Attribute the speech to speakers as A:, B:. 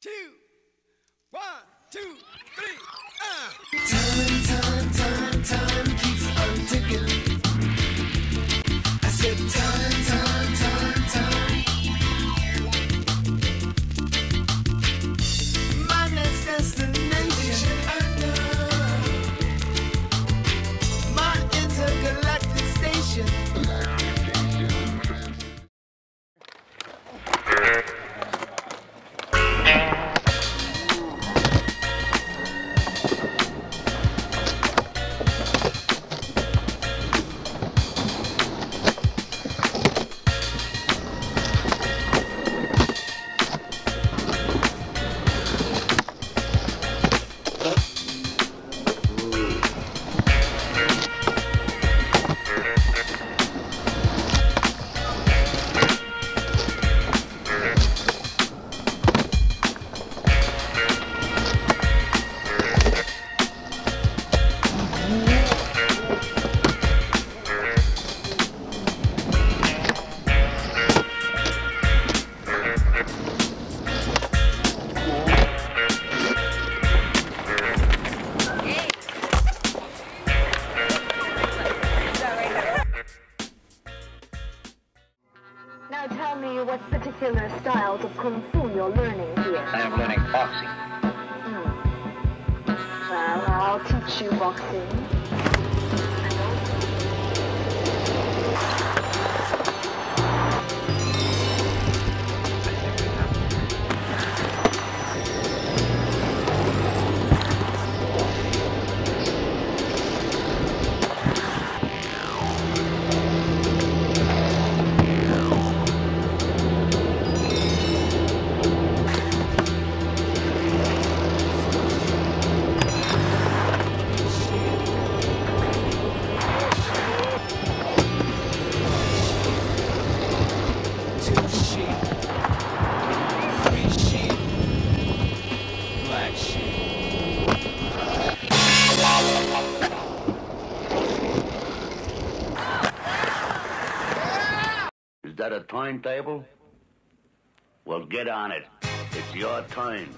A: two, one, two, three, uh.
B: What particular styles of kung fu you're learning here.
C: I am learning boxing. Hmm.
B: Well, I'll teach you boxing.
D: That a timetable? Well, get on it. It's your time.